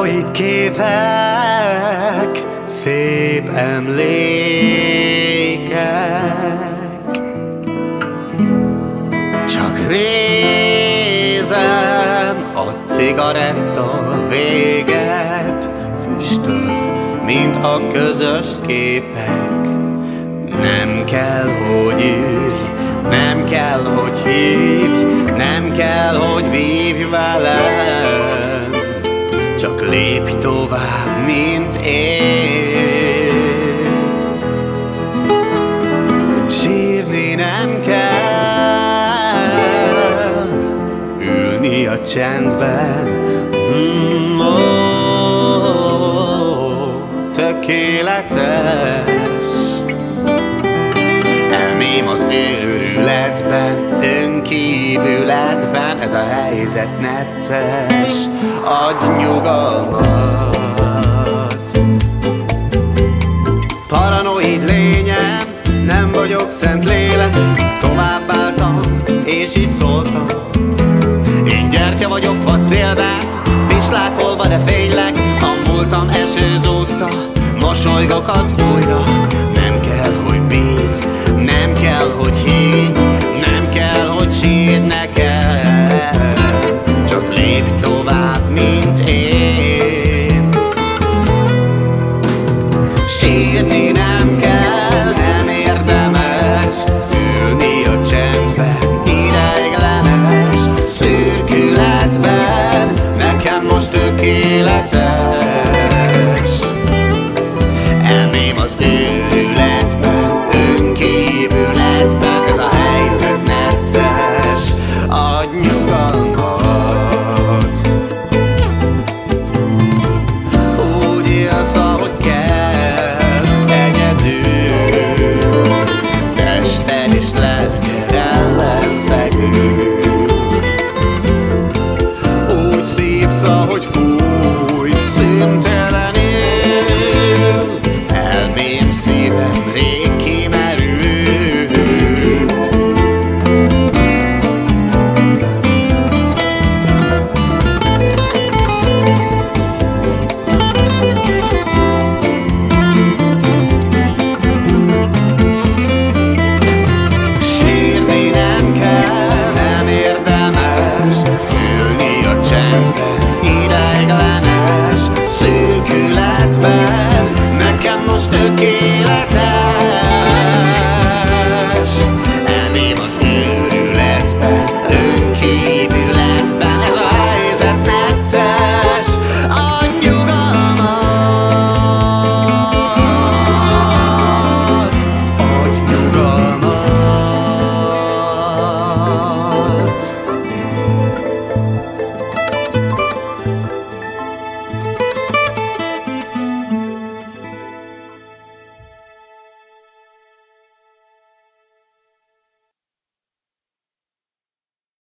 Polaroid képek, szép emlékek. Csak nézem a cigaretta véget, füstöl, mint a közös képek. Nem kell, hogy írj, nem kell, hogy hívj, nem kell, hogy vívj velem. Csak lépj tovább, mint én. Sírni nem kell Ülni a csendben. Mm, oh, Tökéletes Elmém az őrületben Önkívületben Ez a helyzet necces. Adj nyugalmat. Paranoid lényem Nem vagyok szent lélek Továbbáltam és így szóltam. Én gyertya vagyok vad szélben Pislákolva de fénylek A múltam esőzózta. Mosolygok az újra Nem kell, hogy bíz da da. mais ser